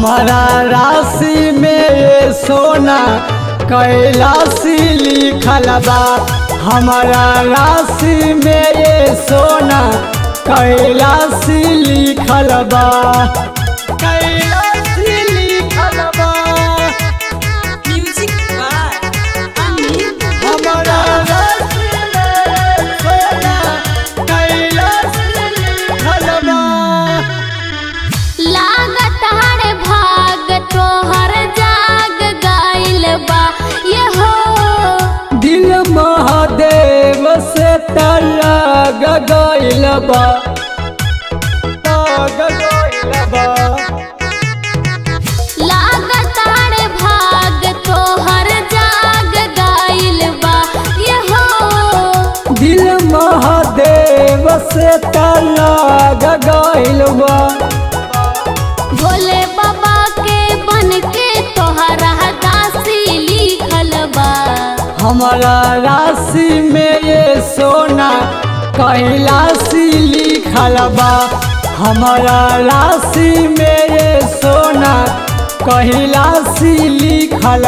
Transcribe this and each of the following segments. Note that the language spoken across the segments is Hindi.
हमारा राशि में सोना कैलाशी लिखल बा। हमारा राशि में सोना कैलाशी लिखल बा। दिल महादेव से तलग गइल बा भोले बाबा के बन के तोहरा दासी लिखल बा हमारा राशि में कैलाशी लिखल बा हमारा राशि में सोना कैलाशी लिखल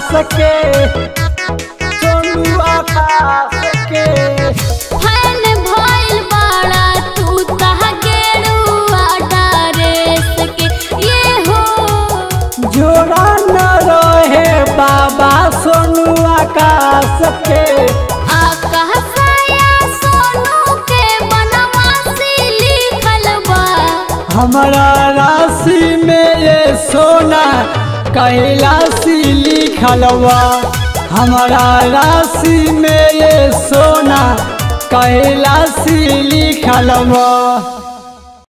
आकाश के सोनू आकाश के। भइल बड़ा तू तह गेरुआ ड्रेस के। ये हो। जोड़ा न रहे बाबा सोनू आकाश के। आकाशया सोनू के बनवासी लिखल बा। हमारा राशि में ये सोना कैलाशी लिखल बा हमारा राशि में ये सोना कैलाशी लिखल बा